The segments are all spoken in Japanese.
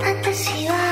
私は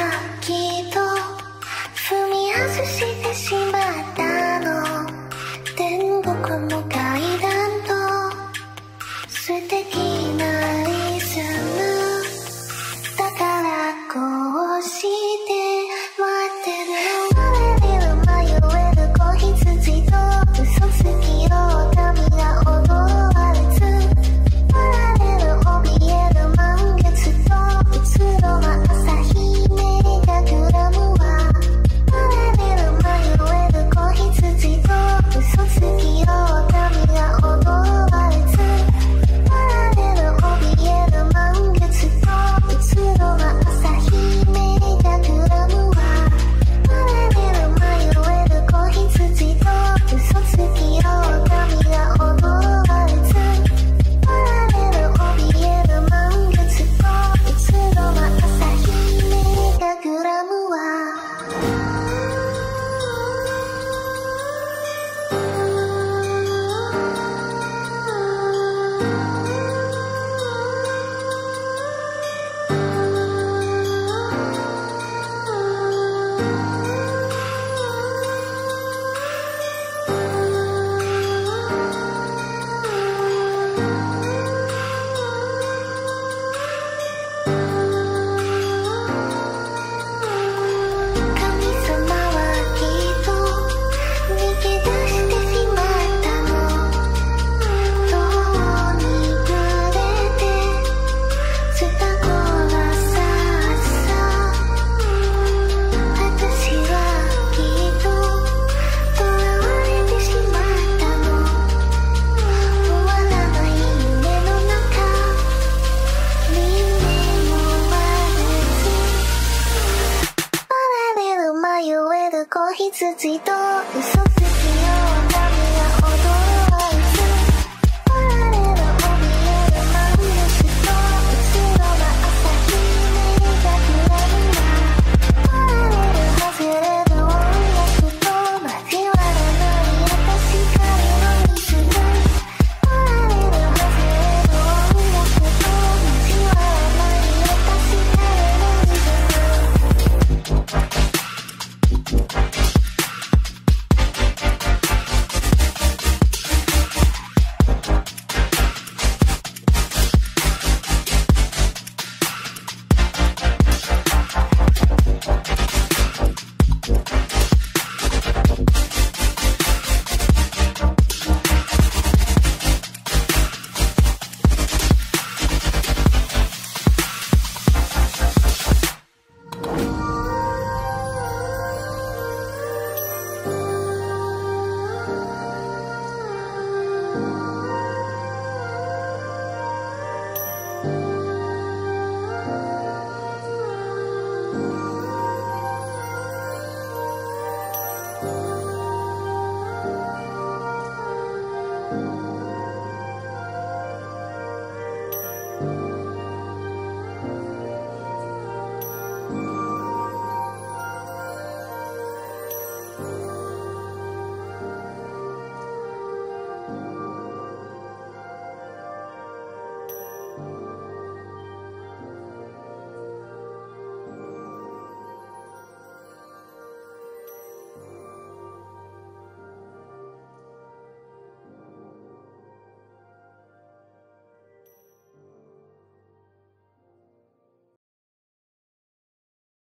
つついと嘘